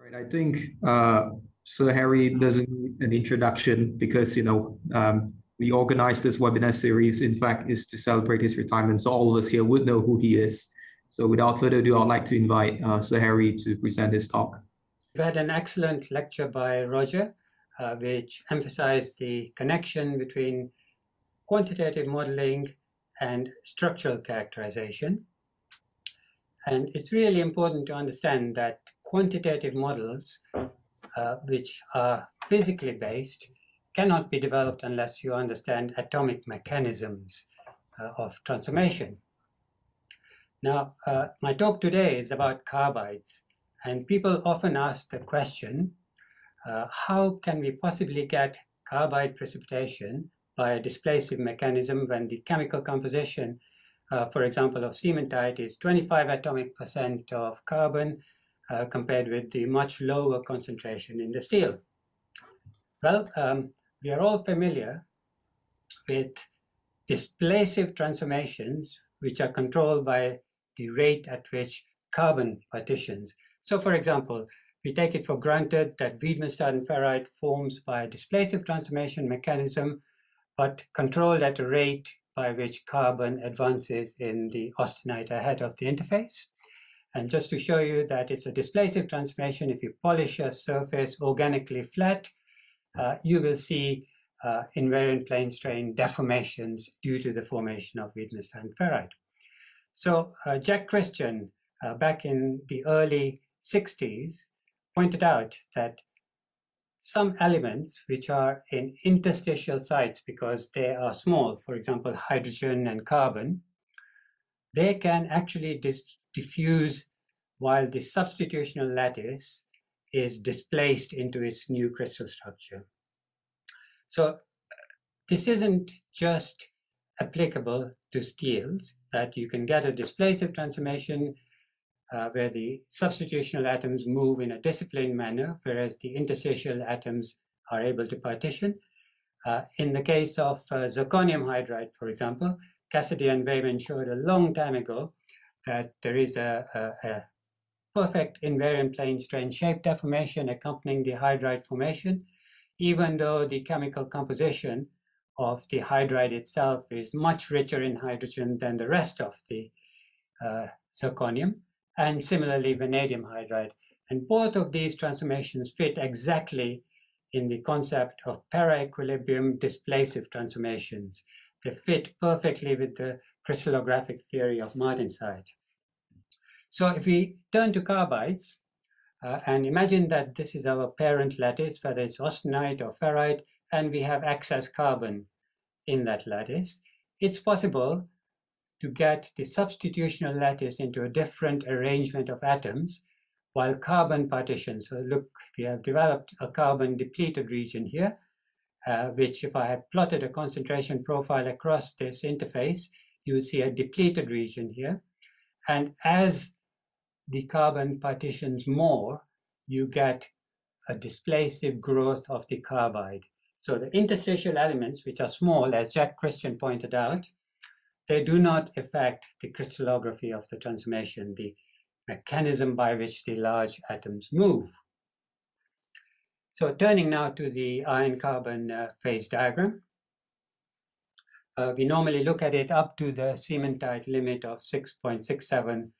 Right. I think uh, Sir Harry doesn't need an introduction because, you know, um, we organized this webinar series, in fact, is to celebrate his retirement. So all of us here would know who he is. So without further ado, I'd like to invite uh, Sir Harry to present his talk. We had an excellent lecture by Roger, uh, which emphasized the connection between quantitative modeling and structural characterization. And it's really important to understand that quantitative models, uh, which are physically based, cannot be developed unless you understand atomic mechanisms uh, of transformation. Now, uh, my talk today is about carbides, and people often ask the question, uh, how can we possibly get carbide precipitation by a displacive mechanism when the chemical composition, uh, for example, of cementite is 25 atomic percent of carbon uh, compared with the much lower concentration in the steel? Well, um, we are all familiar with displacive transformations which are controlled by the rate at which carbon partitions. So for example, we take it for granted that Widmanstatten ferrite forms by a displacive transformation mechanism, but controlled at a rate by which carbon advances in the austenite ahead of the interface. And just to show you that it's a displacive transformation, if you polish a surface organically flat, uh, you will see uh, invariant plane strain deformations due to the formation of Widmanstatten ferrite. So uh, Jack Christian, uh, back in the early 60s, pointed out that some elements which are in interstitial sites because they are small, for example, hydrogen and carbon, they can actually diffuse while the substitutional lattice is displaced into its new crystal structure. So this isn't just applicable to steels, that you can get a displacive transformation uh, where the substitutional atoms move in a disciplined manner, whereas the interstitial atoms are able to partition. Uh, in the case of uh, zirconium hydride, for example, Cassidy and Weyman showed a long time ago that there is a, a, a perfect invariant plane strain shape deformation accompanying the hydride formation, even though the chemical composition of the hydride itself is much richer in hydrogen than the rest of the uh, zirconium, and similarly vanadium hydride. And both of these transformations fit exactly in the concept of para-equilibrium displacive transformations. They fit perfectly with the crystallographic theory of martensite. So if we turn to carbides, uh, and imagine that this is our parent lattice, whether it's austenite or ferrite, and we have excess carbon in that lattice, it's possible to get the substitutional lattice into a different arrangement of atoms while carbon partitions. So look, we have developed a carbon depleted region here, uh, which if I had plotted a concentration profile across this interface, you would see a depleted region here. And as the carbon partitions more, you get a displacive growth of the carbide. So the interstitial elements, which are small, as Jack Christian pointed out, they do not affect the crystallography of the transformation, the mechanism by which the large atoms move. So turning now to the iron-carbon uh, phase diagram. Uh, we normally look at it up to the cementite limit of 6.67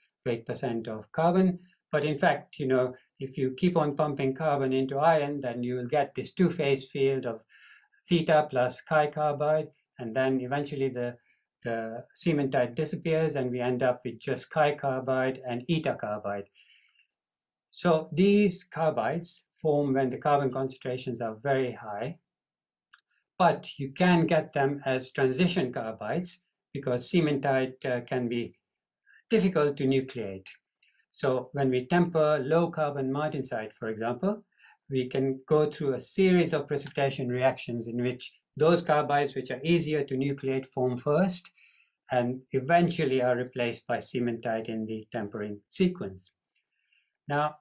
percent of carbon. But in fact, you know, if you keep on pumping carbon into iron, then you will get this two-phase field of theta plus chi carbide, and then eventually the, the cementite disappears and we end up with just chi carbide and eta carbide. So these carbides form when the carbon concentrations are very high, but you can get them as transition carbides because cementite uh, can be difficult to nucleate. So when we temper low carbon martensite, for example, we can go through a series of precipitation reactions in which those carbides which are easier to nucleate form first and eventually are replaced by cementite in the tempering sequence. Now,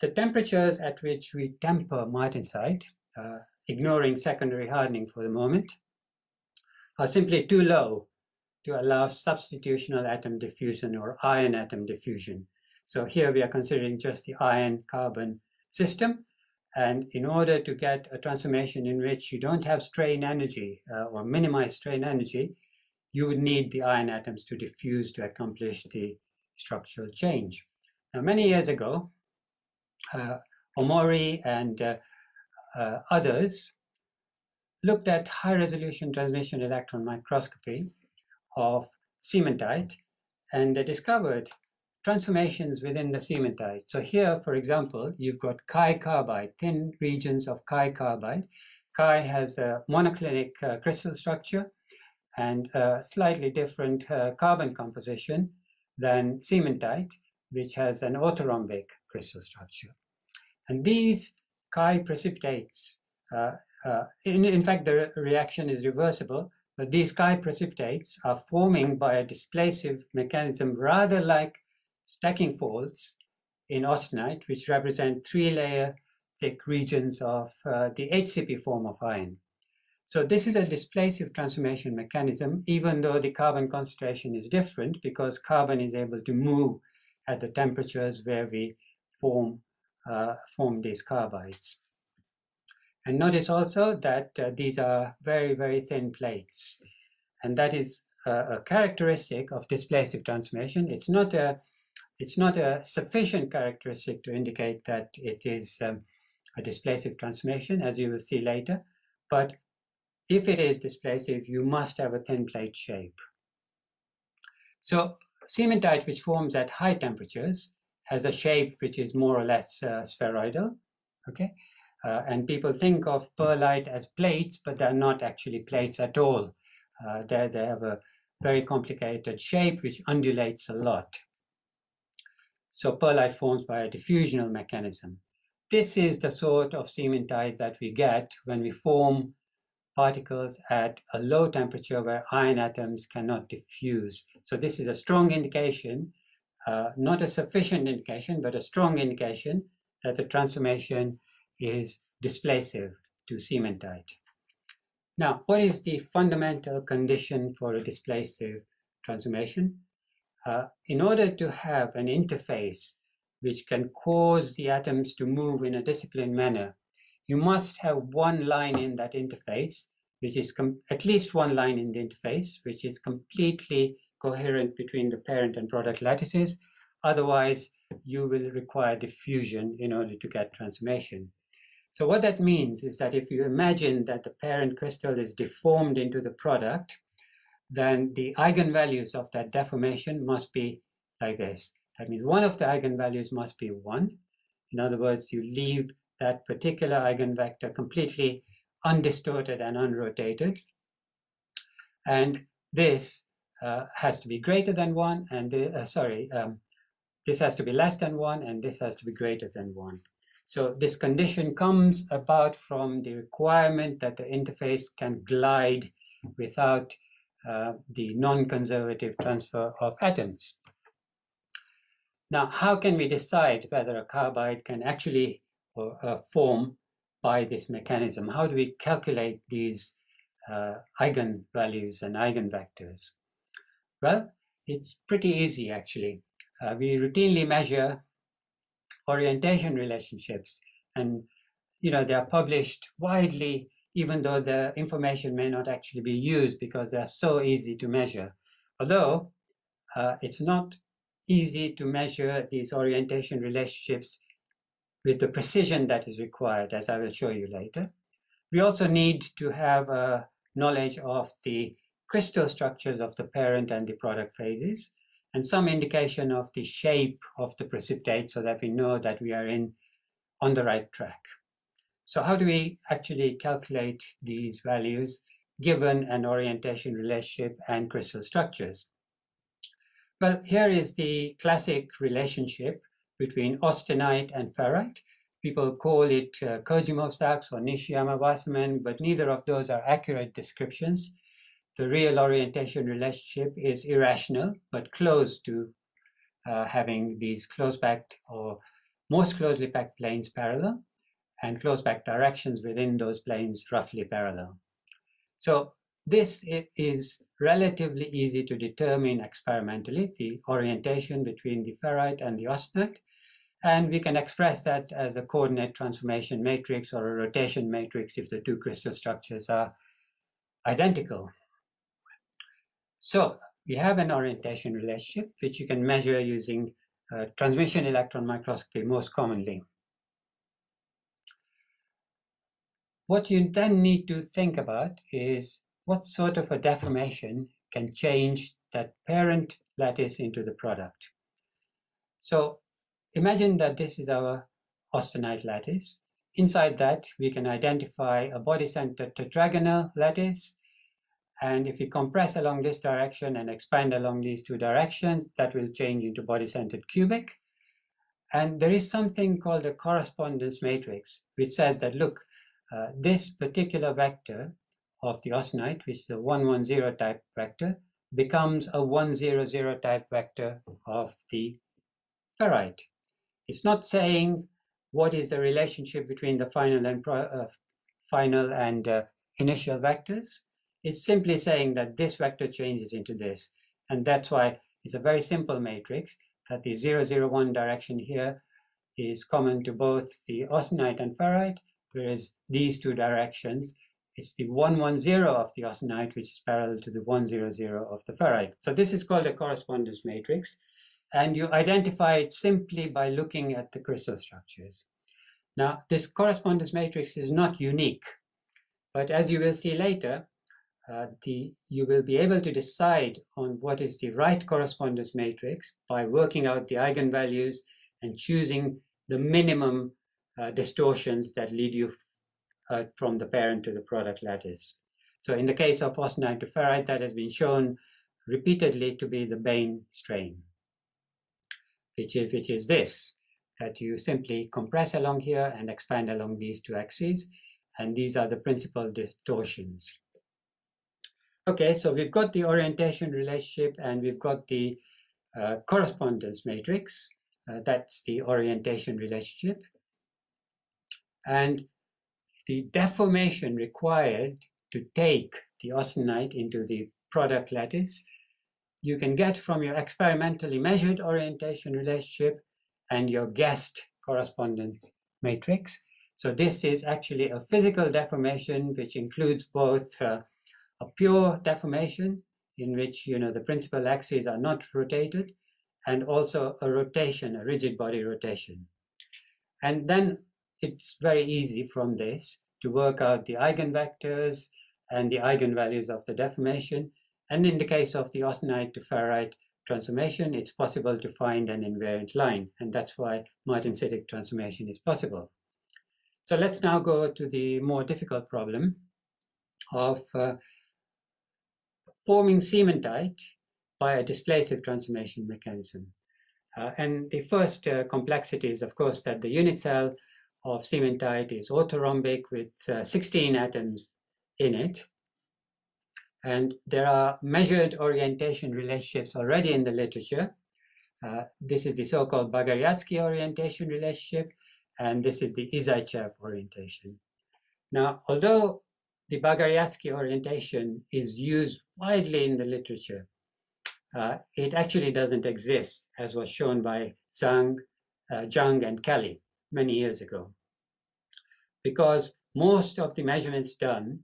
the temperatures at which we temper martensite, uh, ignoring secondary hardening for the moment, are simply too low to allow substitutional atom diffusion or iron atom diffusion. So here we are considering just the iron carbon system. And in order to get a transformation in which you don't have strain energy uh, or minimize strain energy, you would need the iron atoms to diffuse to accomplish the structural change. Now, many years ago, uh, Omori and uh, uh, others looked at high resolution transmission electron microscopy of cementite and they discovered transformations within the cementite. So here, for example, you've got chi carbide, thin regions of chi carbide. Chi has a monoclinic uh, crystal structure and a slightly different uh, carbon composition than cementite, which has an orthorhombic crystal structure. And these Chi precipitates, uh, uh, in, in fact, the reaction is reversible, but these chi precipitates are forming by a displacive mechanism rather like stacking faults in austenite, which represent three-layer thick regions of uh, the HCP form of iron. So this is a displacive transformation mechanism, even though the carbon concentration is different because carbon is able to move at the temperatures where we form, form these carbides. And notice also that uh, these are very, very thin plates. And that is a, a characteristic of displacive transformation. It's not a it's not a sufficient characteristic to indicate that it is um, a displacive transformation, as you will see later. But if it is displacive, you must have a thin plate shape. So cementite, which forms at high temperatures, has a shape which is more or less uh, spheroidal. Okay, uh, and people think of pearlite as plates, but they're not actually plates at all. Uh, they, they have a very complicated shape which undulates a lot. So pearlite forms by a diffusional mechanism. This is the sort of cementite that we get when we form particles at a low temperature where iron atoms cannot diffuse. So this is a strong indication, uh, not a sufficient indication, but a strong indication that the transformation is displacive to cementite. Now, what is the fundamental condition for a displacive transformation? Uh, in order to have an interface which can cause the atoms to move in a disciplined manner, you must have one line in that interface, which is at least one line in the interface, which is completely coherent between the parent and product lattices. Otherwise, you will require diffusion in order to get transformation. So what that means is that if you imagine that the parent crystal is deformed into the product, then the eigenvalues of that deformation must be like this. That means one of the eigenvalues must be 1. In other words, you leave that particular eigenvector completely undistorted and unrotated. And this has to be greater than 1, and the, uh, sorry, um, this has to be less than 1, and this has to be greater than 1. So this condition comes about from the requirement that the interface can glide without uh, the non-conservative transfer of atoms. Now, how can we decide whether a carbide can actually uh, form by this mechanism? How do we calculate these uh, eigenvalues and eigenvectors? Well, it's pretty easy actually. Uh, we routinely measure orientation relationships and you know they are published widely even though the information may not actually be used because they're so easy to measure. Although uh, it's not easy to measure these orientation relationships with the precision that is required, as I will show you later. We also need to have a knowledge of the crystal structures of the parent and the product phases, and some indication of the shape of the precipitate so that we know that we are in on the right track. So how do we actually calculate these values given an orientation relationship and crystal structures? Well, here is the classic relationship between austenite and ferrite. People call it uh, Kurdjumov-Sachs or Nishiyama-Wasserman, but neither of those are accurate descriptions. The real orientation relationship is irrational, but close to uh, having these close packed or most closely packed planes parallel and close back directions within those planes roughly parallel. So this is relatively easy to determine experimentally, the orientation between the ferrite and the austenite. And we can express that as a coordinate transformation matrix or a rotation matrix if the two crystal structures are identical. So we have an orientation relationship, which you can measure using uh, transmission electron microscopy most commonly. What you then need to think about is what sort of a deformation can change that parent lattice into the product. So imagine that this is our austenite lattice. Inside that, we can identify a body-centered tetragonal lattice. And if we compress along this direction and expand along these two directions, that will change into body-centered cubic. And there is something called a correspondence matrix, which says that, look, uh, this particular vector of the austenite, which is a 110 type vector, becomes a 100 type vector of the ferrite. It's not saying what is the relationship between the final and uh, final and uh, initial vectors. It's simply saying that this vector changes into this. And that's why it's a very simple matrix that the 001 direction here is common to both the austenite and ferrite, whereas these two directions, it's the 110 of the austenite, which is parallel to the 100 of the ferrite. So this is called a correspondence matrix, and you identify it simply by looking at the crystal structures. Now, this correspondence matrix is not unique, but as you will see later, uh, the, you will be able to decide on what is the right correspondence matrix by working out the eigenvalues and choosing the minimum uh, distortions that lead you uh, from the parent to the product lattice. So in the case of austenite to ferrite, that has been shown repeatedly to be the Bain strain, which is, which is this, that you simply compress along here and expand along these two axes, and these are the principal distortions. Okay, so we've got the orientation relationship and we've got the uh, correspondence matrix. Uh, that's the orientation relationship. And the deformation required to take the austenite into the product lattice, you can get from your experimentally measured orientation relationship and your guessed correspondence matrix. So this is actually a physical deformation which includes both uh, a pure deformation in which you know the principal axes are not rotated and also a rotation, a rigid body rotation. And then it's very easy from this to work out the eigenvectors and the eigenvalues of the deformation. And in the case of the austenite to ferrite transformation, it's possible to find an invariant line. And that's why martensitic transformation is possible. So let's now go to the more difficult problem of uh, forming cementite by a displacive transformation mechanism. Uh, and the first uh, complexity is, of course, that the unit cell of cementite is orthorhombic with uh, 16 atoms in it. And there are measured orientation relationships already in the literature. Uh, this is the so-called Bagariatsky orientation relationship, and this is the Isaichev orientation. Now, although the Bagariatsky orientation is used widely in the literature, uh, it actually doesn't exist, as was shown by Zhang, uh, Zhang and Kelly many years ago because most of the measurements done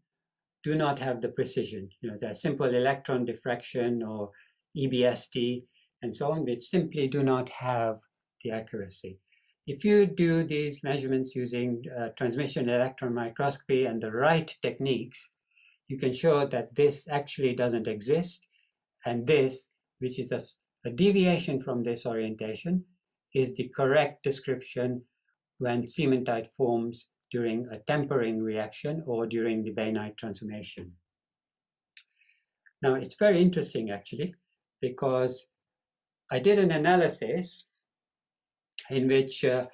do not have the precision. You know, they're simple electron diffraction or EBSD and so on, which simply do not have the accuracy. If you do these measurements using uh, transmission electron microscopy and the right techniques, you can show that this actually doesn't exist. And this, which is a, a deviation from this orientation, is the correct description when cementite forms during a tempering reaction or during the bainite transformation. Now, it's very interesting actually, because I did an analysis in which uh,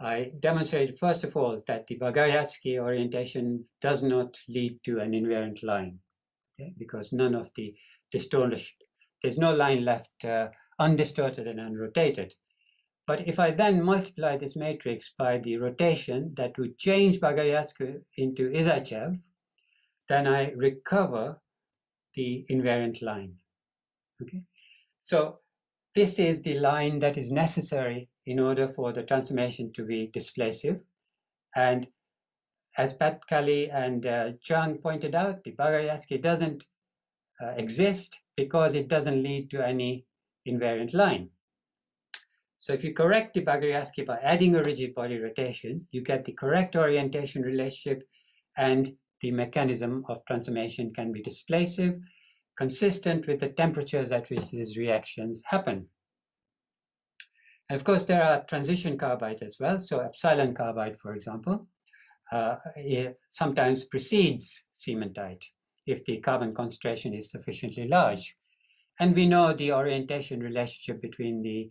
I demonstrated, first of all, that the Bagariatsky orientation does not lead to an invariant line, okay? because none of the distortion, there's no line left uh, undistorted and unrotated. But if I then multiply this matrix by the rotation that would change Bagariatsky into Isaichev, then I recover the invariant line. Okay, so this is the line that is necessary in order for the transformation to be displacive. And as Pat Kelly and uh, pointed out, the Bagariatsky doesn't uh, exist because it doesn't lead to any invariant line. So if you correct the Bagariatsky by adding a rigid body rotation, you get the correct orientation relationship and the mechanism of transformation can be displacive, consistent with the temperatures at which these reactions happen. And of course, there are transition carbides as well. So epsilon carbide, for example, uh, sometimes precedes cementite if the carbon concentration is sufficiently large. And we know the orientation relationship between the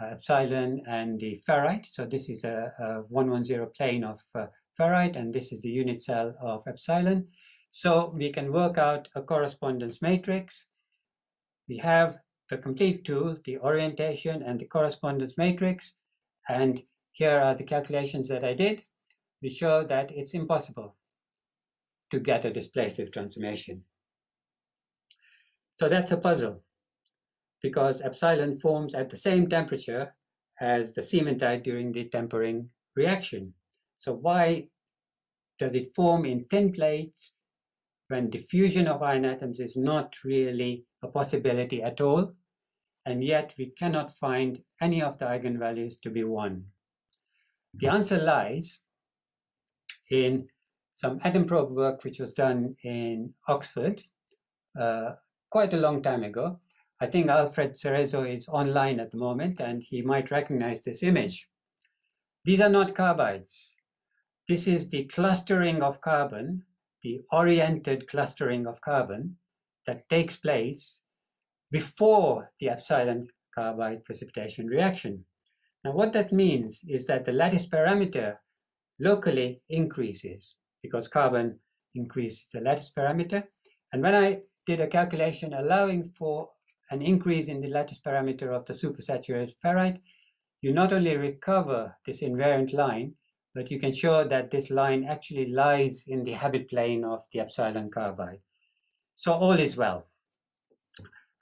uh, epsilon and the ferrite. So this is a, a 110 plane of uh, ferrite, and this is the unit cell of epsilon. So we can work out a correspondence matrix. We have the complete tool, the orientation and the correspondence matrix. And here are the calculations that I did. We show that it's impossible to get a displacive transformation. So that's a puzzle because epsilon forms at the same temperature as the cementite during the tempering reaction. So why does it form in thin plates when diffusion of iron atoms is not really a possibility at all? And yet we cannot find any of the eigenvalues to be 1. The answer lies in some atom probe work which was done in Oxford uh, quite a long time ago. I think Alfred Cerezo is online at the moment and he might recognize this image. These are not carbides. This is the clustering of carbon, the oriented clustering of carbon that takes place before the epsilon carbide precipitation reaction. Now what that means is that the lattice parameter locally increases because carbon increases the lattice parameter. And when I did a calculation allowing for an increase in the lattice parameter of the supersaturated ferrite, you not only recover this invariant line, but you can show that this line actually lies in the habit plane of the epsilon carbide. So all is well.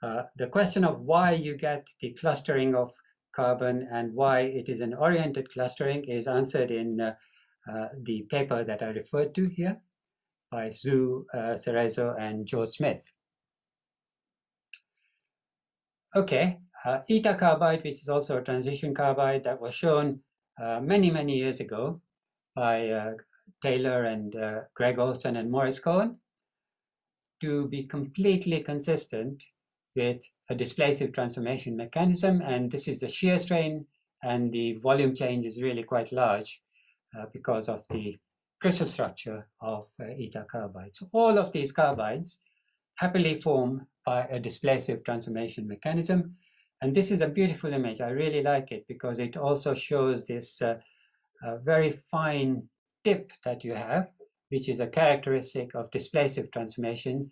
Uh, the question of why you get the clustering of carbon and why it is an oriented clustering is answered in uh, uh, the paper that I referred to here by Zhu, uh, Cerezo, and George Smith. Okay, uh, eta carbide, which is also a transition carbide that was shown uh, many, many years ago by uh, Taylor and Greg Olson and Morris Cohen to be completely consistent with a displacive transformation mechanism. And this is the shear strain and the volume change is really quite large uh, because of the crystal structure of uh, eta carbide. So all of these carbides happily form by a displacive transformation mechanism. And this is a beautiful image. I really like it because it also shows this uh very fine tip that you have, which is a characteristic of displacive transformation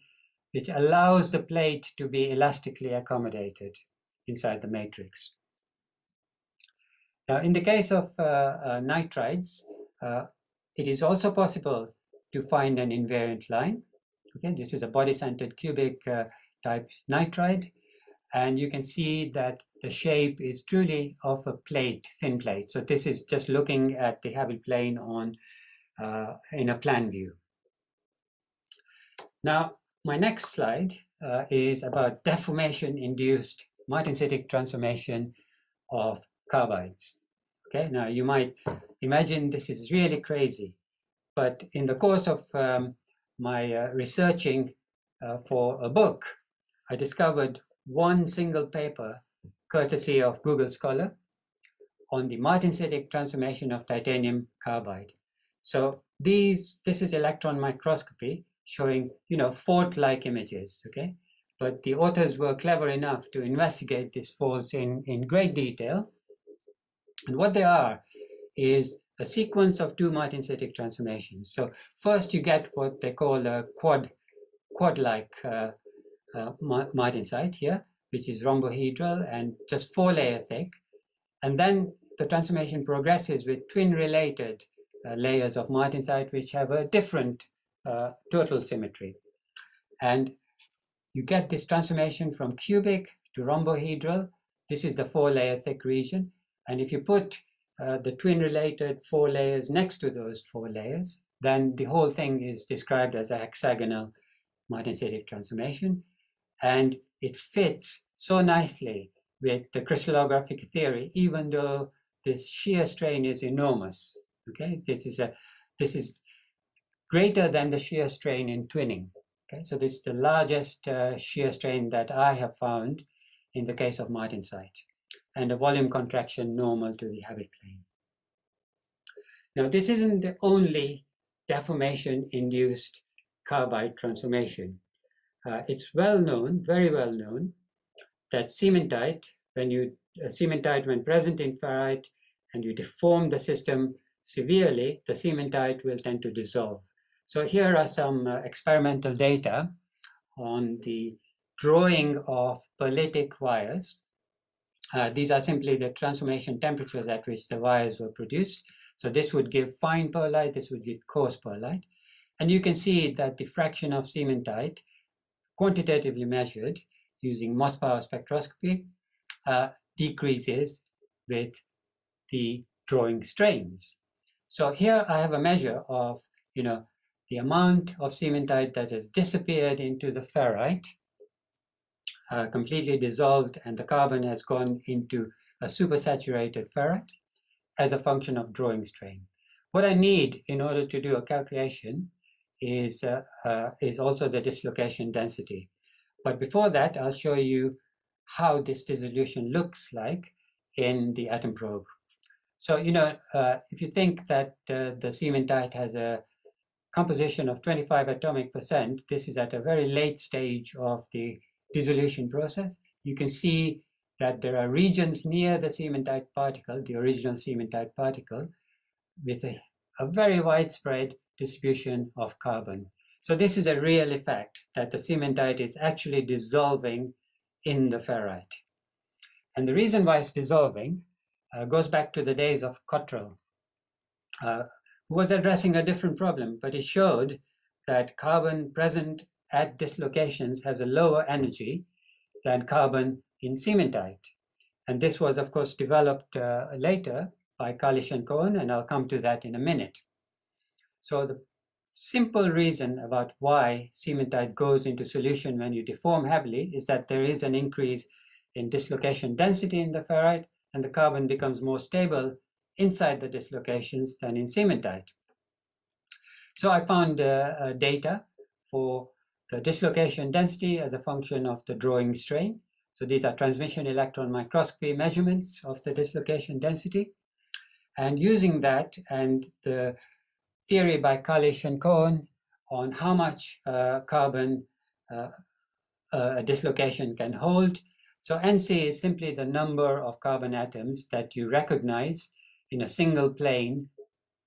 which allows the plate to be elastically accommodated inside the matrix. Now, in the case of uh, uh, nitrides, uh, it is also possible to find an invariant line. Okay, this is a body-centered cubic uh, type nitride, and you can see that the shape is truly of a plate, thin plate. So this is just looking at the habit plane on uh, in a plan view. Now, my next slide uh, is about deformation-induced martensitic transformation of carbides. Okay, now you might imagine this is really crazy, but in the course of um, my uh, researching uh, for a book, I discovered one single paper, courtesy of Google Scholar, on the martensitic transformation of titanium carbide. So these, this is electron microscopy, showing, you know, fault-like images, okay? But the authors were clever enough to investigate these faults in, in great detail. And what they are is a sequence of two martensitic transformations. So first you get what they call a quad, quad-like uh, uh, martensite here, which is rhombohedral and just four layer thick. And then the transformation progresses with twin related uh, layers of martensite, which have a different uh, total symmetry. And you get this transformation from cubic to rhombohedral. This is the four layer thick region. And if you put uh, the twin related four layers next to those four layers, then the whole thing is described as a hexagonal martensitic transformation. And it fits so nicely with the crystallographic theory, even though this shear strain is enormous. Okay, this is a this is greater than the shear strain in twinning. Okay, so this is the largest uh, shear strain that I have found in the case of martensite, and a volume contraction normal to the habit plane. Now, this isn't the only deformation-induced carbide transformation. Uh, it's well known, very well known, that cementite, when you uh, cementite when present in ferrite and you deform the system severely, the cementite will tend to dissolve. So here are some uh, experimental data on the drawing of pearlitic wires. Uh, these are simply the transformation temperatures at which the wires were produced. So this would give fine pearlite, this would give coarse pearlite. And you can see that the fraction of cementite, quantitatively measured using Mössbauer spectroscopy, uh, decreases with the drawing strains. So here I have a measure of, you know, the amount of cementite that has disappeared into the ferrite, uh, completely dissolved, and the carbon has gone into a supersaturated ferrite as a function of drawing strain. What I need in order to do a calculation is, uh, uh, is also the dislocation density. But before that, I'll show you how this dissolution looks like in the atom probe. So, you know, uh, if you think that uh, the cementite has a composition of 25 atomic percent, this is at a very late stage of the dissolution process. You can see that there are regions near the cementite particle, the original cementite particle, with a, a very widespread distribution of carbon. So this is a real effect that the cementite is actually dissolving in the ferrite. And the reason why it's dissolving uh, goes back to the days of Cottrell, uh, was addressing a different problem, but he showed that carbon present at dislocations has a lower energy than carbon in cementite. And this was, of course, developed uh, later by Kalish and Cohen, and I'll come to that in a minute. So the simple reason about why cementite goes into solution when you deform heavily is that there is an increase in dislocation density in the ferrite, and the carbon becomes more stable inside the dislocations than in cementite. So I found uh, uh, data for the dislocation density as a function of the drawing strain. So these are transmission electron microscopy measurements of the dislocation density. And using that and the theory by Kalish and Cohen on how much uh, carbon uh, a dislocation can hold. So NC is simply the number of carbon atoms that you recognize in a single plane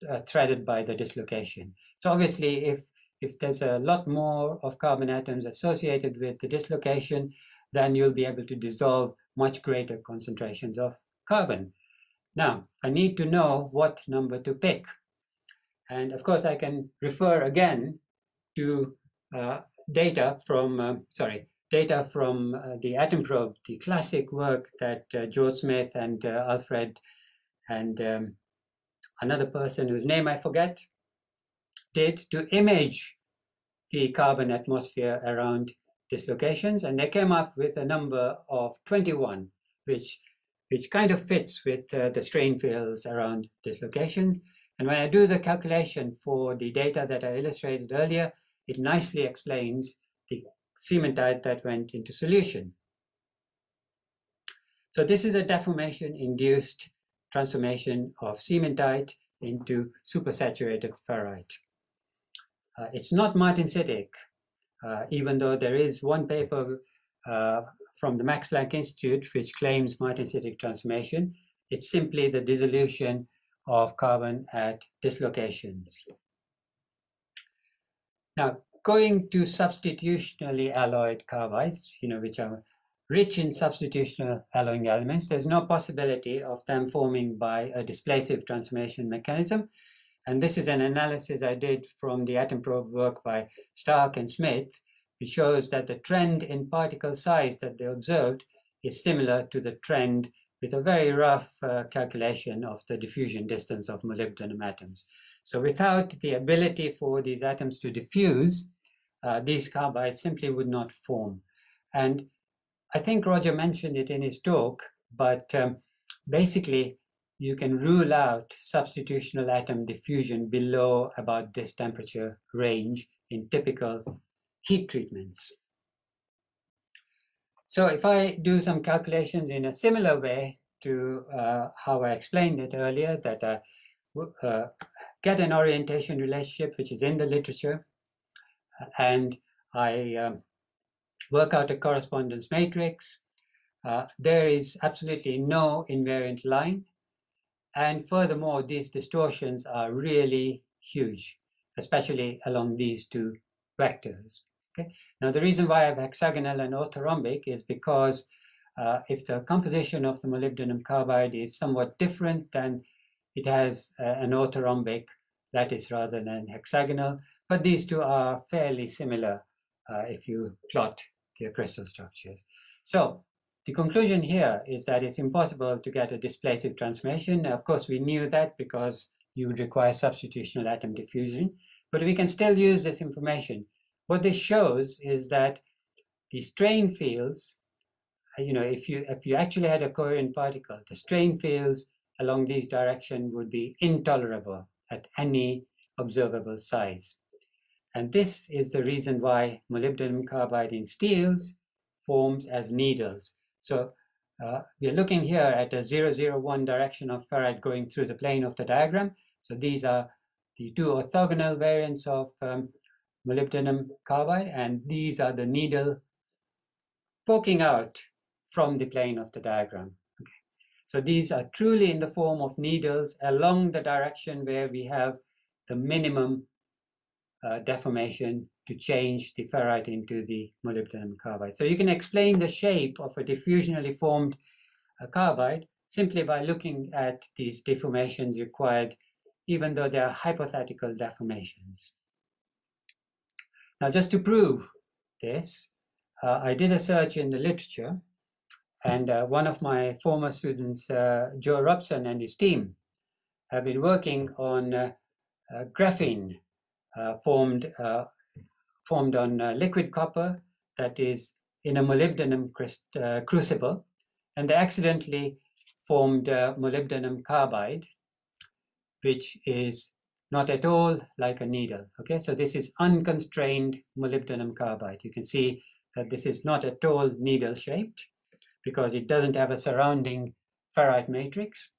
uh, threaded by the dislocation. So obviously, if if there's a lot more of carbon atoms associated with the dislocation, then you'll be able to dissolve much greater concentrations of carbon. Now, I need to know what number to pick. And of course, I can refer again to uh, data from, uh, sorry, data from uh, the atom probe, the classic work that uh, George Smith and uh, Alfred and um, another person whose name I forget did to image the carbon atmosphere around dislocations, and they came up with a number of 21, which, which kind of fits with uh, the strain fields around dislocations. And when I do the calculation for the data that I illustrated earlier, it nicely explains the cementite that went into solution. So this is a deformation-induced transformation of cementite into supersaturated ferrite. Uh, it's not martensitic, uh, even though there is one paper uh, from the Max Planck Institute which claims martensitic transformation. It's simply the dissolution of carbon at dislocations. Now, going to substitutionally alloyed carbides, you know, which are rich in substitutional alloying elements, there's no possibility of them forming by a displacive transformation mechanism. And this is an analysis I did from the atom probe work by Stark and Smith, which shows that the trend in particle size that they observed is similar to the trend with a very rough uh, calculation of the diffusion distance of molybdenum atoms. So without the ability for these atoms to diffuse, uh, these carbides simply would not form. And I think Roger mentioned it in his talk, but um, basically you can rule out substitutional atom diffusion below about this temperature range in typical heat treatments. So if I do some calculations in a similar way to uh, how I explained it earlier, that I uh, get an orientation relationship which is in the literature, and I um, work out a correspondence matrix, uh, there is absolutely no invariant line. And furthermore, these distortions are really huge, especially along these two vectors. Okay. Now, the reason why I have hexagonal and orthorhombic is because uh, if the composition of the molybdenum carbide is somewhat different, then it has uh, an orthorhombic lattice rather than hexagonal. But these two are fairly similar uh, if you plot their crystal structures. So the conclusion here is that it's impossible to get a displacive transformation. Of course, we knew that because you would require substitutional atom diffusion, but we can still use this information what this shows is that the strain fields, uh, you know, if you if you actually had a coherent particle, the strain fields along these direction would be intolerable at any observable size. And this is the reason why molybdenum carbide in steels forms as needles. So uh, we're looking here at a 001 direction of ferrite going through the plane of the diagram. So these are the two orthogonal variants of um, molybdenum carbide, and these are the needles poking out from the plane of the diagram. So these are truly in the form of needles along the direction where we have the minimum uh, deformation to change the ferrite into the molybdenum carbide. So you can explain the shape of a diffusionally formed uh, carbide simply by looking at these deformations required, even though they are hypothetical deformations. Now, just to prove this, uh, I did a search in the literature, and uh, one of my former students, uh, Joe Robson, and his team have been working on uh, uh, graphene Uh, formed uh, formed on uh, liquid copper that is in a molybdenum crucible, and they accidentally formed molybdenum carbide, which is not at all like a needle. Okay, so this is unconstrained molybdenum carbide. You can see that this is not at all needle shaped because it doesn't have a surrounding ferrite matrix.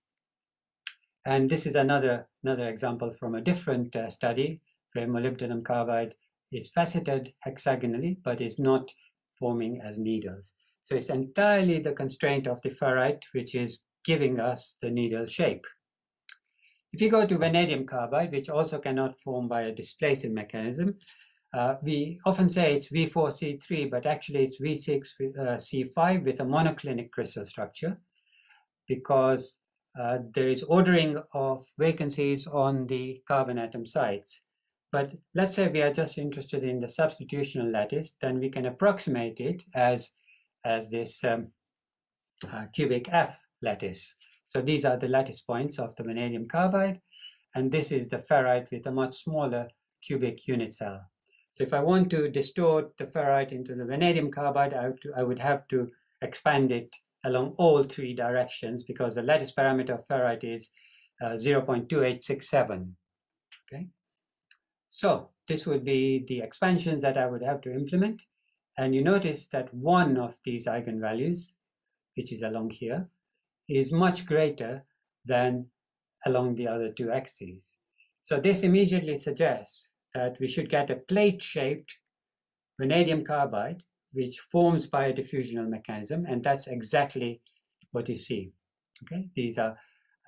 And this is another, another example from a different uh, study where molybdenum carbide is faceted hexagonally but is not forming as needles. So it's entirely the constraint of the ferrite which is giving us the needle shape. If you go to vanadium carbide, which also cannot form by a displacing mechanism, uh, we often say it's V4C3, but actually it's V6C5 uh, with a monoclinic crystal structure because uh, there is ordering of vacancies on the carbon atom sites. But let's say we are just interested in the substitutional lattice, then we can approximate it as, as this um, uh, cubic F lattice. So these are the lattice points of the vanadium carbide, and this is the ferrite with a much smaller cubic unit cell. So if I want to distort the ferrite into the vanadium carbide, I, to, I would have to expand it along all three directions because the lattice parameter of ferrite is uh, 0.2867. Okay, so this would be the expansions that I would have to implement. And you notice that one of these eigenvalues, which is along here, is much greater than along the other two axes. So this immediately suggests that we should get a plate-shaped vanadium carbide, which forms by a diffusional mechanism, and that's exactly what you see. Okay, these are.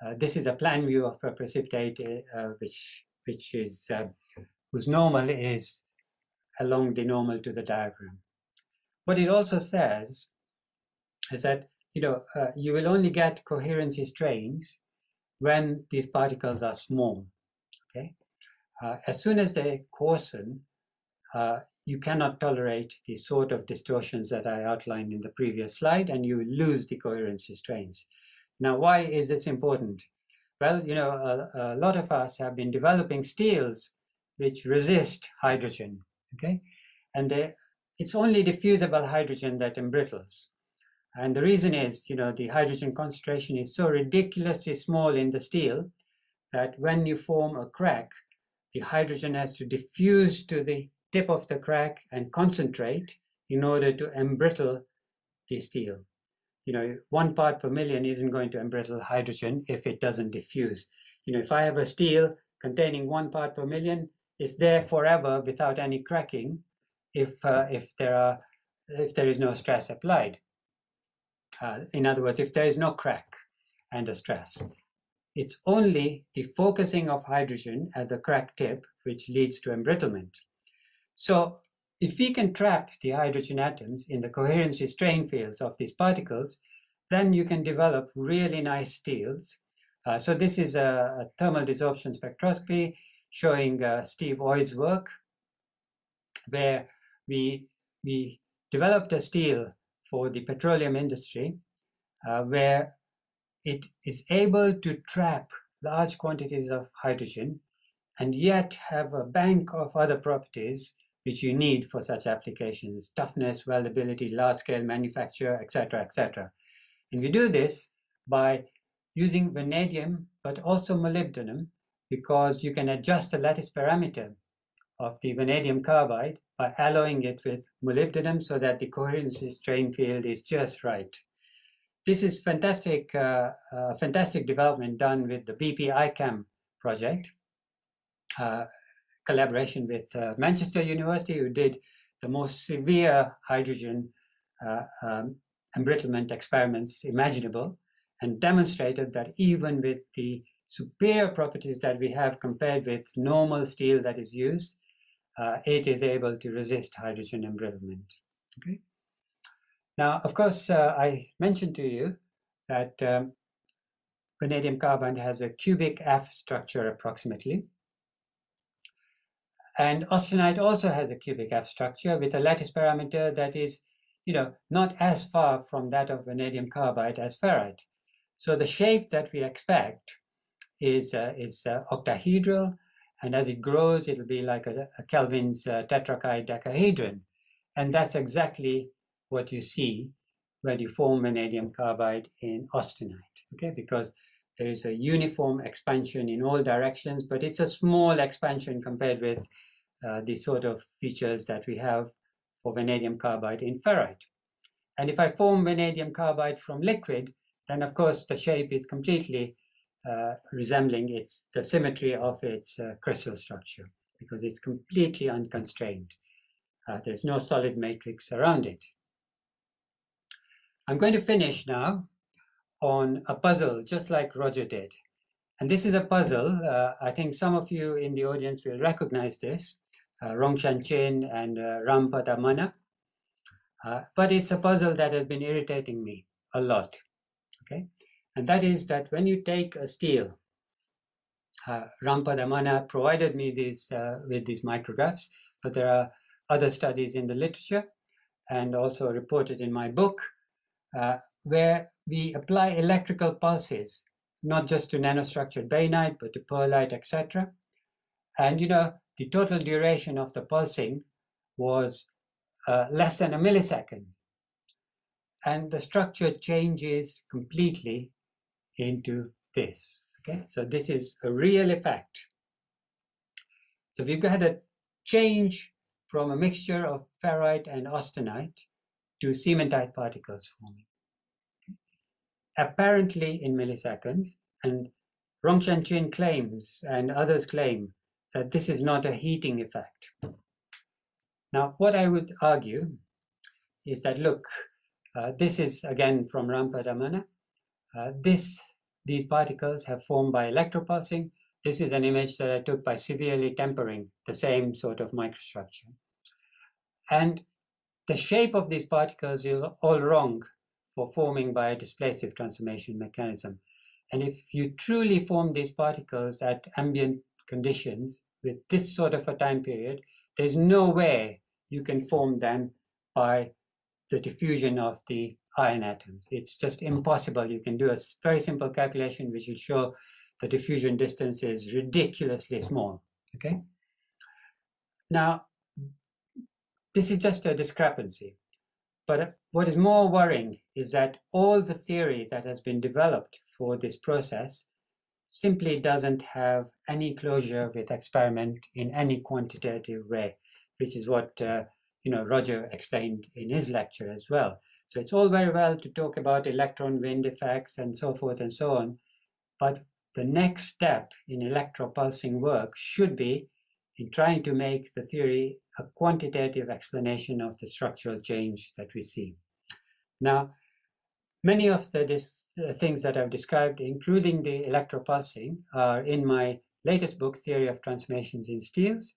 Uh, this is a plan view of a precipitate, uh, which which is uh, whose normal is along the normal to the diagram. What it also says is that you know, uh, you will only get coherency strains when these particles are small. Okay, uh, as soon as they coarsen, uh, you cannot tolerate the sort of distortions that I outlined in the previous slide, and you lose the coherency strains. Now, why is this important? Well, you know, a, a lot of us have been developing steels which resist hydrogen, okay? And they, it's only diffusible hydrogen that embrittles. And the reason is, you know, the hydrogen concentration is so ridiculously small in the steel that when you form a crack, the hydrogen has to diffuse to the tip of the crack and concentrate in order to embrittle the steel. You know, one part per million isn't going to embrittle hydrogen if it doesn't diffuse. You know, if I have a steel containing one part per million, it's there forever without any cracking if, uh, if, there are, if there is no stress applied. Uh, in other words, if there is no crack and a stress. It's only the focusing of hydrogen at the crack tip which leads to embrittlement. So if we can trap the hydrogen atoms in the coherency strain fields of these particles, then you can develop really nice steels. Uh, so this is a, a, thermal desorption spectroscopy showing uh, Steve Ooi's work, where we, we developed a steel for the petroleum industry, uh, where it is able to trap large quantities of hydrogen and yet have a bank of other properties which you need for such applications, toughness, weldability, large-scale manufacture, etc., etc. And we do this by using vanadium, but also molybdenum, because you can adjust the lattice parameter of the vanadium carbide by alloying it with molybdenum so that the coherency strain field is just right. This is fantastic, uh, uh, fantastic development done with the BP ICAM project. Uh, collaboration with uh, Manchester University, who did the most severe hydrogen uh, um, embrittlement experiments imaginable and demonstrated that even with the superior properties that we have compared with normal steel that is used, uh, it is able to resist hydrogen embrittlement. Okay. Now, of course, uh, I mentioned to you that um, vanadium carbide has a cubic F structure approximately. And austenite also has a cubic F structure with a lattice parameter that is, you know, not as far from that of vanadium carbide as ferrite. So the shape that we expect is, uh, is uh, octahedral, and as it grows, it'll be like a, a Kelvin's uh, tetrakaidecahedron. And that's exactly what you see when you form vanadium carbide in austenite, okay? Because there is a uniform expansion in all directions, but it's a small expansion compared with uh, the sort of features that we have for vanadium carbide in ferrite. And if I form vanadium carbide from liquid, then of course the shape is completely uh, resembling its the symmetry of its uh, crystal structure because it's completely unconstrained. Uh, there's no solid matrix around it. I'm going to finish now on a puzzle just like Roger did. And this is a puzzle. Uh, I think some of you in the audience will recognize this, uh, Rongshan Qin and Rampada Manna. But it's a puzzle that has been irritating me a lot. Okay, And that is that when you take a steel, uh, Rampada Manna provided me these, uh, with these micrographs, but there are other studies in the literature and also reported in my book uh, where we apply electrical pulses, not just to nanostructured bainite, but to pearlite, etc. And you know, the total duration of the pulsing was uh, less than a millisecond. And the structure changes completely into this. Okay, so this is a real effect. So we've got a change from a mixture of ferrite and austenite to cementite particles forming. Apparently in milliseconds, and Rongshan Qin claims and others claim that this is not a heating effect. Now, what I would argue is that, look, uh, this is again from Rampada Manna. Uh, this, these particles have formed by electropulsing. This is an image that I took by severely tempering the same sort of microstructure. And the shape of these particles is all wrong for forming by a displacive transformation mechanism. And if you truly form these particles at ambient conditions with this sort of a time period, there's no way you can form them by the diffusion of the iron atoms. It's just impossible. You can do a very simple calculation which will show the diffusion distance is ridiculously small. Okay. Now, this is just a discrepancy. But what is more worrying is that all the theory that has been developed for this process simply doesn't have any closure with experiment in any quantitative way, which is what uh, you know Roger explained in his lecture as well. So it's all very well to talk about electron wind effects and so forth and so on, but the next step in electropulsing work should be in trying to make the theory a quantitative explanation of the structural change that we see. Now, many of the dis- things that I've described, including the electropulsing, are in my latest book, Theory of Transformations in Steels,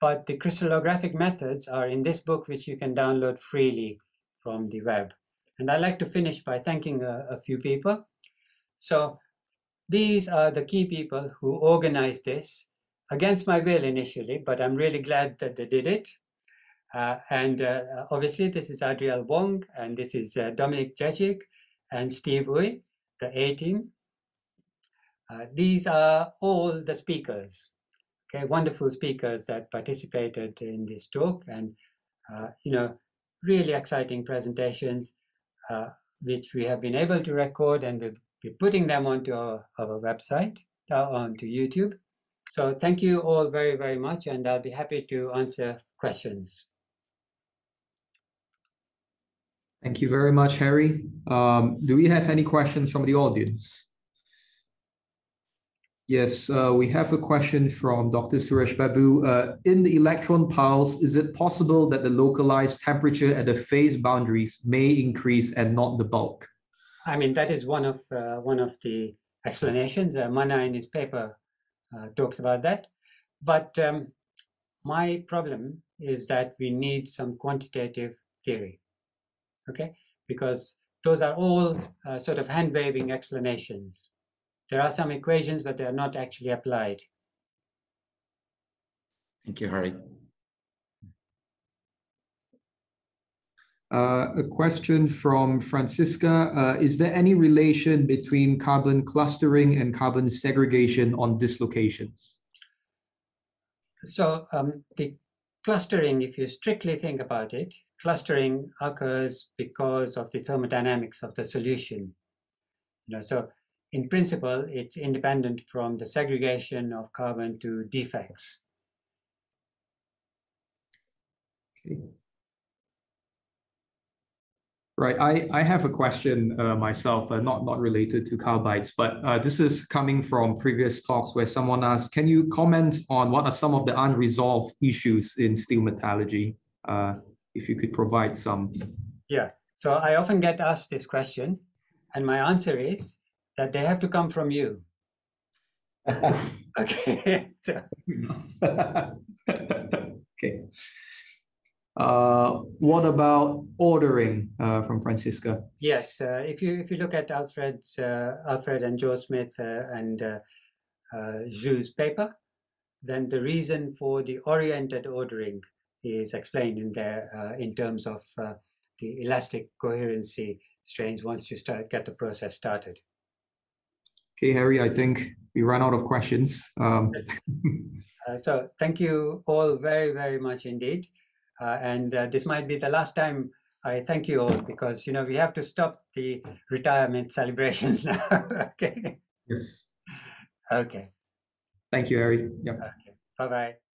but the crystallographic methods are in this book, which you can download freely from the web. And I'd like to finish by thanking a, a few people. So these are the key people who organized this against my will initially, but I'm really glad that they did it. Uh, and uh, obviously, this is Adriel Wong, and this is uh, Dominik Dziedzic and Steve Ooi, the A team. Uh, these are all the speakers, okay, wonderful speakers that participated in this talk, and uh, you know, really exciting presentations, uh, which we have been able to record, and we'll be putting them onto our, our website, onto YouTube. So thank you all very, very much, and I'll be happy to answer questions. Thank you very much, Harry. Um, do we have any questions from the audience? Yes, uh, we have a question from Dr. Suresh Babu. Uh, in the electron pulse, is it possible that the localized temperature at the phase boundaries may increase and not the bulk? I mean, that is one of uh, one of the explanations. Uh, Manna in his paper uh, talks about that. But um, my problem is that we need some quantitative theory, okay? Because those are all uh, sort of hand waving explanations. There are some equations, but they are not actually applied. Thank you, Harry. Uh, a question from Francisca. Uh, is there any relation between carbon clustering and carbon segregation on dislocations? So um, the clustering, if you strictly think about it, clustering occurs because of the thermodynamics of the solution. You know, so in principle, it's independent from the segregation of carbon to defects. Okay. Right. I, I have a question uh, myself, uh, not, not related to carbides, but uh, this is coming from previous talks where someone asked, can you comment on what are some of the unresolved issues in steel metallurgy? Uh, if you could provide some. Yeah. So I often get asked this question, and my answer is that they have to come from you. okay. so. okay. Uh, what about ordering uh, from Francisca? Yes, uh, if you if you look at Alfred's uh, Alfred and Joe Smith uh, and uh, Zhu's paper, then the reason for the oriented ordering is explained in there in terms of the elastic coherency strains once you start get the process started. Okay, Harry, I think we ran out of questions. Um... so thank you all very very much indeed. Uh, and uh, this might be the last time I thank you all because you know we have to stop the retirement celebrations now. okay. Yes. Okay. Thank you, Harry. Yep. Okay. Bye bye.